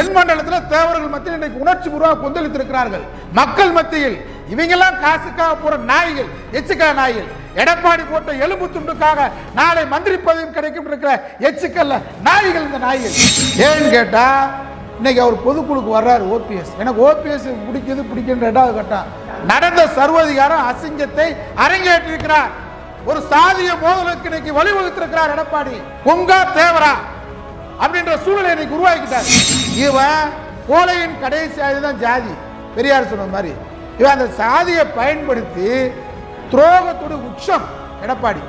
தென் மண்டலத்தில் தேவர்கள் மத்தியில் இன்றைக்கு உணர்ச்சி பூர்வமாக கொந்தளித்திருக்கிறார்கள். மக்கள் மத்தியில் இவங்கெல்லாம் காசுக்காக போற நாய்கள் எச்சுக்கா நாய்கள். எடப்பாடி போட்ட எலும்பு துண்டுக்காக நாளை மந்திரி பதவி கிடைக்கும் இருக்கிற எச்சுக்கல்ல நாய்கள் இந்த நாய்கள். ஏன்னு கேட்டா இன்னைக்கு அவர் பொதுக்குழுக்கு வர்றாரு ஓபிஎஸ். எனக்கு ஓபிஎஸ் பிடிக்குது பிடிக்குன்ற ரெண்டாவது கட்டம். நடந்த சர்வதிகாரம் அசிங்கத்தை அரங்கேற்றிருக்கிறார். ஒரு சாதிய மோதலுக்கு இன்னைக்கு வழிவகுத்திருக்கிறார் எடப்பாடி. பொங்கா தேவரா? அப்படின்ற சூழலை இன்னைக்கு உருவாக்கிட்டார். இவன் கோலையின் கடைசி ஆயுதம் ஜாதி. பெரியார் சொன்ன மாதிரி. இவன் அந்த சாதியை பயன்படுத்தி துரோகத்துடைய உச்சம் எடப்பாடி.